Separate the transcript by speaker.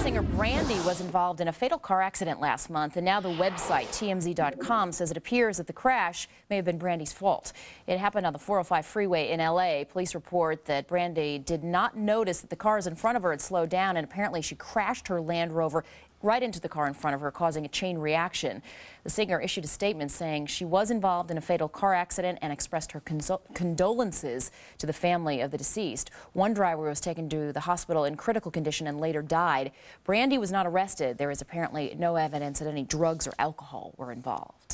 Speaker 1: singer Brandy was involved in a fatal car accident last month, and now the website TMZ.com says it appears that the crash may have been Brandy's fault. It happened on the 405 freeway in L.A. Police report that Brandy did not notice that the cars in front of her had slowed down, and apparently she crashed her Land Rover right into the car in front of her, causing a chain reaction. The singer issued a statement saying she was involved in a fatal car accident and expressed her condolences to the family of the deceased. One driver was taken to the hospital in critical condition and later died. Brandy was not arrested. There is apparently no evidence that any drugs or alcohol were involved.